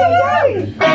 ay, ay.